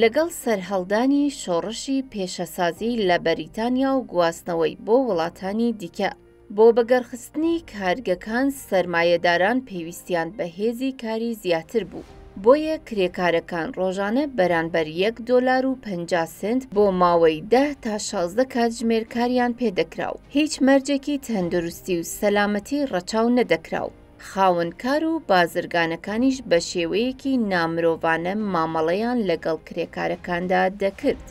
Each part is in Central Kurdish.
لەگەڵ سەرهەڵدانی شۆڕشی پێشەسازی لە بەریتانیا و گواستنەوەی بۆ وڵاتانی دیکە بۆ بەگەڕخستنی کارگەکان سەرمایەداران پێویستیان بە هێزی کاری زیاتر بوو بۆیە کرێکارەکان ڕۆژانە بەرانبەر یەک دۆلار و پەنجا سنت بۆ ماوەی دە تا شازدە کاتژمێر کاریان پێ دەکرا و هیچ مەرجێکی تەندروستی و سەلامەتی ڕەچاو نەدەکرا و خاوەنکار و بازرگانەکانیش بە شێوەیەکی نامرۆڤانە مامەڵەیان لەگەڵ کرێکارەکاندا دەکرد.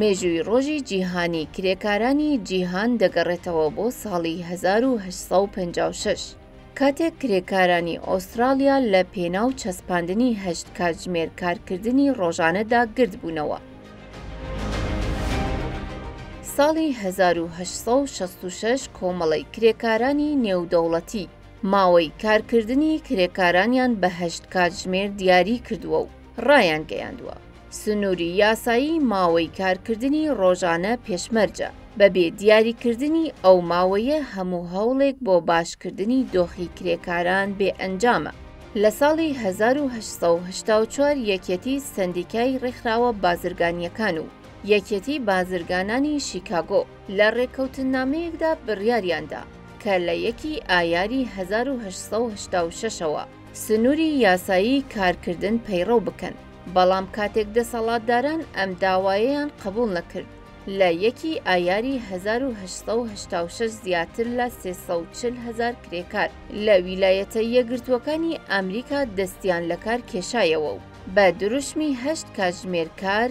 مێژووی ڕۆژی جیهانی کرێکارانی جیهان دەگەڕێتەوە بۆ ساڵی هەزار و هەشت سەد و پەنجا و شەش، کاتێک کرێکارانی ئوسترالیا لە پێناو چەسپاندنی هەشت کاتژمێر کارکردنی ڕۆژانەدا گردبوونەوە. ساڵی 1866 کۆمەڵەی کرێکارانی نێودەوڵەتی ماوەی کارکردنی کرێکارانیان بە هەشت کاتژمێر دیاری کردووە و، ڕایانگەیاندووە، سنووری یاسایی ماوەی کارکردنی ڕۆژانە پێشمەرجە، بەبێ دیاریکردنی ئەو ماوەیە هەموو هەوڵێک بۆ باشکردنی دۆخی کرێکاران بێ ئەنجامە. لە ساڵی هەزار و هەشت سەد و هەشتا و چوار یەکێتی سەندیکای ڕێکخراوە بازرگانییەکان و یەکێتی بازرگانانی شیکاگۆ لە ڕێککەوتننامەیەکدا بڕیاریان دا کە لە یەکی ئایاری هەزار و هەشت سەد و هەشتا و شەش ەوە سنوری یاسایی کارکردن پەیڕەو بکەن، بەڵام کاتێک دەسەڵاتداران ئەم داوایەیان قبوڵ نەکرد، لە یەکی ئایاری هەزار و هەشت سەد و هەشتا و شەش زیاتر لە سێ سەد و چل هەزار کرێکار لە ویلایەتە یەکگرتووەکانی ئامریکا دەستیان لە کار کێشایەوە و بە دروشمی هەشت کاتژمێر کار،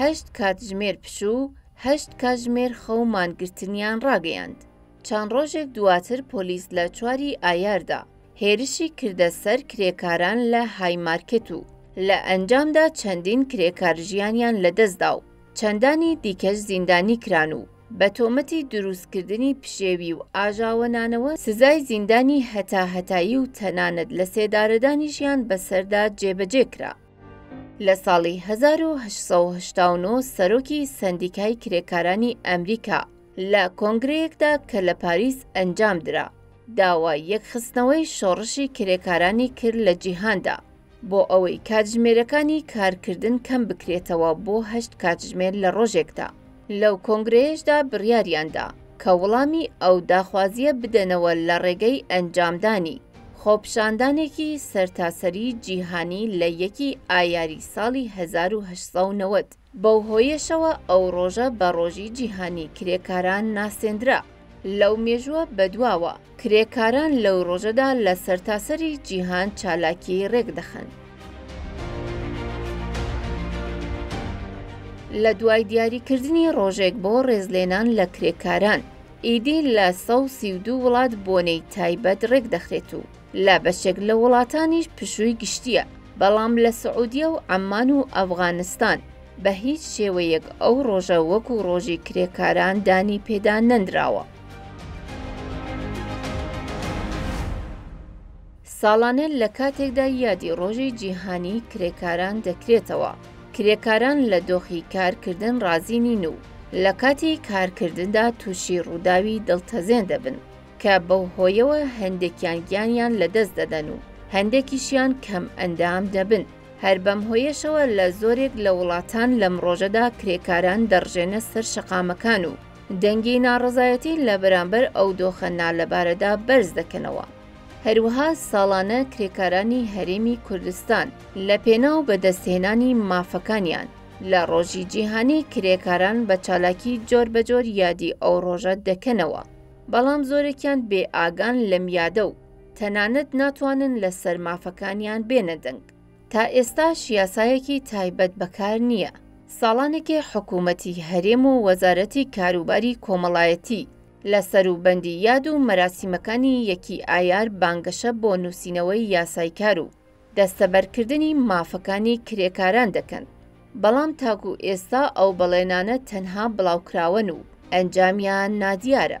هەشت کاتژمێر پشوو، هەشت کاتژمێر خەو مانگرتنیان ڕاگەیاند. چەند ڕۆژێک دواتر پۆلیس لە چواری ئایاردا هێرشی کردە سەر کرێکاران لە هایمارکێت و لە ئەنجامدا چەندین کرێکار ژیانیان لەدەستدا و چەندانی دیکەش زیندانی کران و بە تۆمەتی دروستکردنی پشێوی و ئاژاوەنانەوە سزای زیندانی هەتاهەتایی و تەنانەت لەسێدارەدانیشیان بەسەردا جێبەجێ کرا. لە ساڵی هەزار و هەشت سەد و هەشتا و نۆ سەرۆکی سەندیکای کرێکارانی ئەمریکا، لە کۆنگرەیەکدا کە لە پاریس ئەنجام درا، داوای یەکخستنەوەی شۆڕشی کرێکارانی کرد لە جیهاندا، بۆ ئەوەی کاتژمێرەکانی کارکردن کەم بکرێتەوە بۆ هەشت کاتژمێر لە ڕۆژێکدا. لەو کۆنگرەیەشدا بڕیاریان دا کە وڵامی ئەو داخوازییە بدەنەوە لە ڕێگەی ئەنجامدانی خۆپیشاندانێکی سەرتاسەریی جیهانی لە یەکی ئایاری ساڵی هەزار و هەشت سەد و نەوەد. بەو هۆیەشەوە ئەو ڕۆژە بە ڕۆژی جیهانی کرێکاران ناسێندرا. لەو مێژووە بەدواوە، کرێکاران لەو ڕۆژەدا لە سەرتاسەری جیهان چالاکیی ڕێکدەخەن. لە دوای دیاریکردنی ڕۆژێک بۆ ڕێزلێنان لە کرێکاران، ئیدی لە سەد و سی و دوو وڵات بۆنەی تایبەت ڕێکدەخرێت و، لە بەشێک لە وڵاتانیش پشووی گشتییە، بەڵام لە سعودیە و عەممان و ئەفغانستان بە هیچ شێوەیەک ئەو ڕۆژە وەکو ڕۆژی کرێکاران دانی پێدا نەنراوە. ساڵانە لە کاتێکدا یادی ڕۆژی جیهانی کرێکاران دەکرێتەوە، کرێکاران لە دۆخی کارکردن ڕازی نین و لە کاتی کارکردندا تووشی ڕووداوی دڵتەزێن دەبن، کە بەو هۆیەوە هەندێکیان گیانیان لەدەست دەدەن و هەندێکیشیان کەم ئەندام دەبن. هەر بەم هۆیەشەوە لە زۆرێک لە وڵاتان لەم ڕۆژەدا کرێکاران دەڕژێنە سەر شەقامەکان و دەنگی ناڕەزایەتی لە بەرامبەر ئەو دۆخە نالەبارەدا بەرز دەکەنەوە. هەروەها ساڵانە کرێکارانی هەرێمی کوردستان لە پێناو بەدەستهێنانی مافەکانیان، لە ڕۆژی جیهانی کرێکاران بە چالاکی جۆربەجۆر یادی ئەو ڕۆژە دەکەنەوە. بەڵام زۆرێکیان بێ ئاگان لەم یادە و تەنانەت ناتوانن لەسەر مافەکانیان بێنە دەنگ. تا ئێستاش یاسایەکی تایبەت بەکار نییە، ساڵانێکە حکوومەتی هەرێم و وەزارەتی کاروباری کۆمەڵایەتی لە سەروبەندی یاد و مەراسیمەکانی یەکی ئایار بانگەشە بۆ نووسینەوەی یاسای کار و دەستەبەرکردنی مافەکانی کرێکاران دەکەن، بەڵام تاکو ئێستا ئەو بەڵێنانە تەنها بڵاوکراوەن و ئەنجامیان نادیارە.